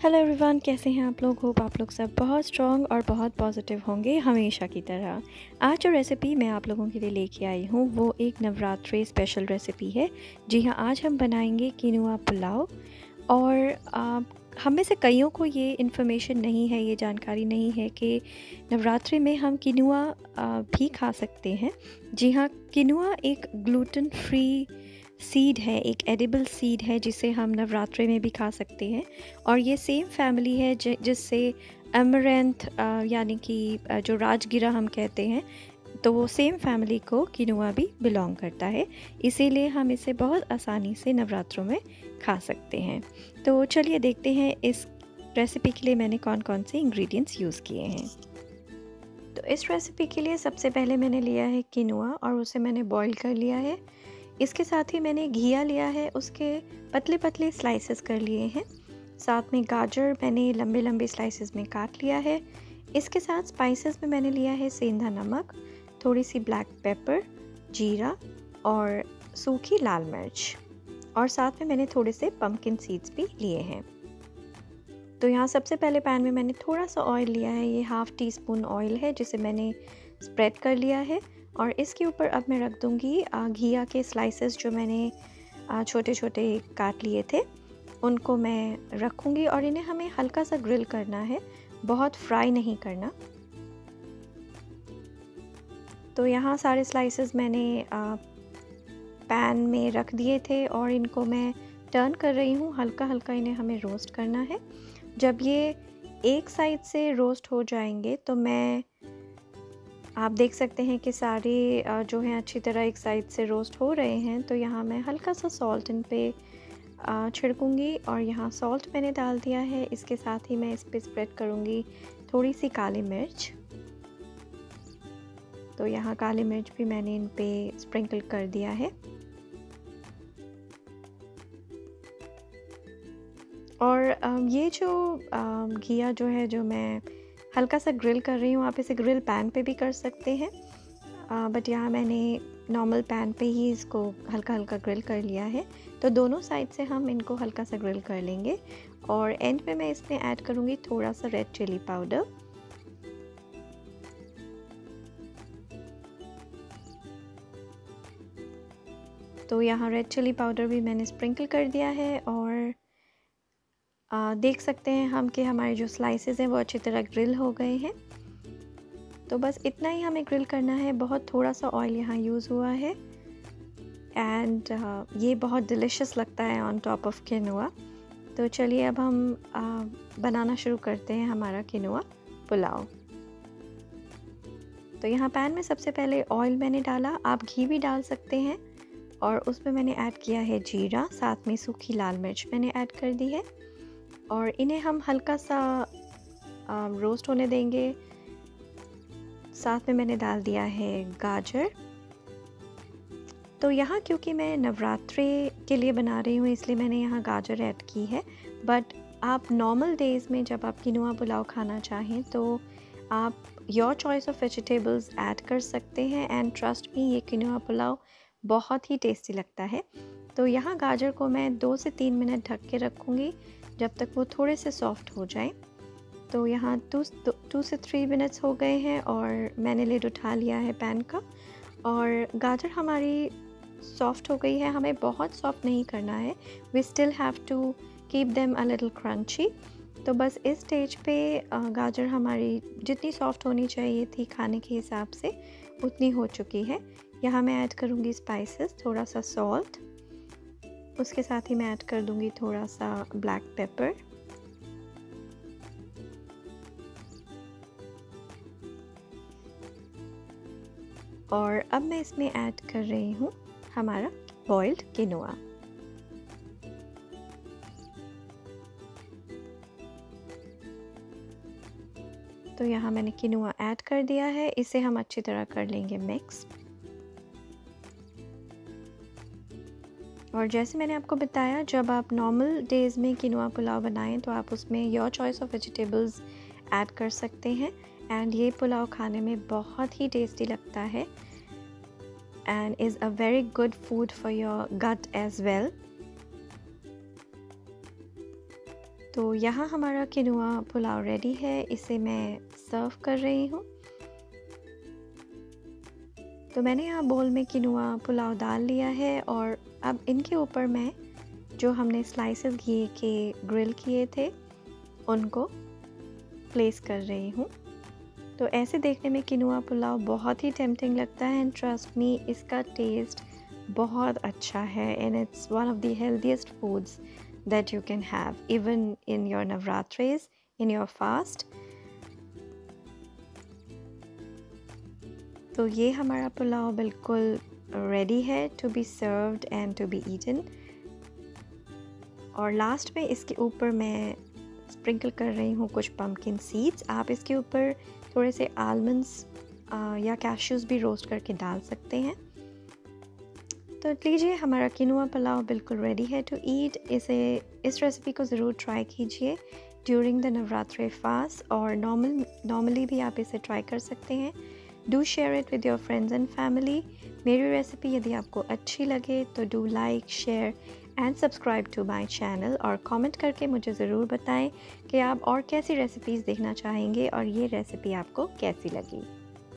Hello everyone कैसे हैं आप लोग? होप आप लोग सब बहुत स्ट्रॉन्ग और बहुत पॉजिटिव होंगे हमेशा की तरह। आज जो रेसिपी मैं आप लोगों के लिए लेके आई हूँ वो एक नवरात्रि स्पेशल रेसिपी है। जी हाँ आज हम बनाएँगे किनुआ पुलाव और आ, हम में से कईयों को ये इन्फॉर्मेशन नहीं है ये जानकारी नहीं है कि नवरात्रि में हम किनुआ भी खा सकते हैं। जी हाँ किनुआ एक ग्लूटन फ्री सीड है, एक एडिबल सीड है, जिसे हम नवरात्रि में भी खा सकते हैं। और ये सेम फैमिली है जिससे अमरेंथ यानी कि जो राजगिरा हम कहते हैं तो वो सेम फैमिली को किनुआ भी बिलोंग करता है। इसीलिए हम इसे बहुत आसानी से नवरात्रों में खा सकते हैं। तो चलिए देखते हैं, इस रेसिपी के लिए मैंने कौन कौन से इंग्रेडिएंट्स यूज़ किए हैं। तो इस रेसिपी के लिए सबसे पहले मैंने लिया है किनुआ, और उसे मैंने बॉईल कर लिया है। इसके साथ ही मैंने घिया लिया है, उसके पतले पतले स्लाइसेस कर लिए हैं। साथ में गाजर मैंने लंबे लंबे स्लाइसेस में काट लिया है। इसके साथ स्पाइसेस में मैंने लिया है सेंधा नमक थोड़ी सी ब्लैक पेपर जीरा और सूखी लाल मिर्च। और साथ में मैंने थोड़े से पम्पकिन सीड्स भी लिए हैं। तो यहाँ सबसे पहले पैन में मैंने थोड़ा सा ऑयल लिया है। ये हाफ़ टी स्पून ऑयल है, जिसे मैंने स्प्रेड कर लिया है। और इसके ऊपर अब मैं रख दूँगी घिया के स्लाइसेस जो मैंने छोटे छोटे काट लिए थे। उनको मैं रखूँगी और इन्हें हमें हल्का सा ग्रिल करना है। बहुत फ्राई नहीं करना। तो यहाँ सारे स्लाइसेस मैंने पैन में रख दिए थे और इनको मैं टर्न कर रही हूँ। हल्का हल्का इन्हें हमें रोस्ट करना है। जब ये एक साइड से रोस्ट हो जाएँगे तो मैं, आप देख सकते हैं कि सारे जो हैं अच्छी तरह एक साइड से रोस्ट हो रहे हैं। तो यहाँ मैं हल्का सा सॉल्ट इन पे छिड़कूँगी और यहाँ सॉल्ट मैंने डाल दिया है। इसके साथ ही मैं इस पर स्प्रेड करूँगी थोड़ी सी काली मिर्च। तो यहाँ काली मिर्च भी मैंने इन पे स्प्रिंकल कर दिया है। और ये जो घिया जो है, जो मैं हल्का सा ग्रिल कर रही हूँ, आप इसे ग्रिल पैन पे भी कर सकते हैं। बट यहाँ मैंने नॉर्मल पैन पे ही इसको हल्का हल्का ग्रिल कर लिया है। तो दोनों साइड से हम इनको हल्का सा ग्रिल कर लेंगे। और एंड में मैं इसमें ऐड करूँगी थोड़ा सा रेड चिली पाउडर। तो यहाँ रेड चिली पाउडर भी मैंने स्प्रिंकल कर दिया है और आ, देख सकते हैं हम कि हमारे जो स्लाइसेस हैं वो अच्छी तरह ग्रिल हो गए हैं। तो बस इतना ही हमें ग्रिल करना है। बहुत थोड़ा सा ऑयल यहाँ यूज़ हुआ है। एंड uh, ये बहुत डिलिशियस लगता है ऑन टॉप ऑफ़ किनुआ तो चलिए अब हम uh, बनाना शुरू करते हैं हमारा किनुआ पुलाव तो यहाँ पैन में सबसे पहले ऑयल मैंने डाला। आप घी भी डाल सकते हैं। और उसमें मैंने ऐड किया है जीरा साथ में सूखी लाल मिर्च मैंने ऐड कर दी है। और इन्हें हम हल्का सा रोस्ट होने देंगे। साथ में मैंने डाल दिया है गाजर। तो यहाँ क्योंकि मैं नवरात्रि के लिए बना रही हूँ, इसलिए मैंने यहाँ गाजर ऐड की है। बट आप नॉर्मल डेज़ में जब आप किनुआ पुलाव खाना चाहें तो आप your choice of vegetables add कर सकते हैं एंड ट्रस्ट मी ये किनुआ पुलाव बहुत ही टेस्टी लगता है। तो यहाँ गाजर को मैं दो से तीन मिनट ढक के रखूँगी। जब तक वो थोड़े से सॉफ्ट हो जाए तो यहाँ टू टू से थ्री मिनट्स हो गए हैं और मैंने लेड उठा लिया है पैन का। और गाजर हमारी सॉफ्ट हो गई है, हमें बहुत सॉफ्ट नहीं करना है। We still have to keep them a little crunchy तो बस इस स्टेज पे गाजर हमारी जितनी सॉफ्ट होनी चाहिए थी खाने के हिसाब से, उतनी हो चुकी है। यहाँ मैं ऐड करूँगी स्पाइसेस थोड़ा सा सॉल्ट उसके साथ ही मैं ऐड कर दूँगी थोड़ा सा ब्लैक पेपर और अब मैं इसमें ऐड कर रही हूँ हमारा बॉइल्ड किनोआ तो यहाँ मैंने किनुआ ऐड कर दिया है, इसे हम अच्छी तरह कर लेंगे मिक्स और जैसे मैंने आपको बताया, जब आप नॉर्मल डेज़ में किनुआ पुलाव बनाएँ तो आप उसमें your choice of vegetables add कर सकते हैं। एंड ये पुलाव खाने में बहुत ही टेस्टी लगता है। And is a very good food for your gut as well तो यहाँ हमारा किनुआ पुलाव रेडी है। इसे मैं सर्व कर रही हूँ। तो मैंने यहाँ बोल में किनुआ पुलाव डाल लिया है और अब इनके ऊपर मैं जो हमने स्लाइसेस घी के ग्रिल किए थे, उनको प्लेस कर रही हूँ। तो ऐसे देखने में किनुआ पुलाव बहुत ही टेम्पटिंग लगता है एंड ट्रस्ट मी इसका टेस्ट बहुत अच्छा है and it's one of the healthiest foods that you can have even in your Navratras in your fast तो ये हमारा पुलाव बिल्कुल रेडी है to be served and to be eaten और लास्ट में इसके ऊपर मैं स्प्रिंकल कर रही हूँ कुछ पम्पकिन सीड्स आप इसके ऊपर थोड़े से आलमंड्स या कैश्यूज़ भी रोस्ट करके डाल सकते हैं. तो लीजिए, हमारा किनुआ पुलाव बिल्कुल रेडी है टू ईट इसे, इस रेसिपी को ज़रूर ट्राई कीजिए ड्यूरिंग द नवरात्रि फास्ट. और नॉर्मल नॉर्मली भी आप इसे ट्राई कर सकते हैं. Do share it with your friends and family मेरी रेसिपी यदि आपको अच्छी लगे तो do like share and subscribe to my channel और कमेंट करके मुझे ज़रूर बताएँ कि आप और कैसी रेसिपीज़ देखना चाहेंगे और ये रेसिपी आपको कैसी लगी।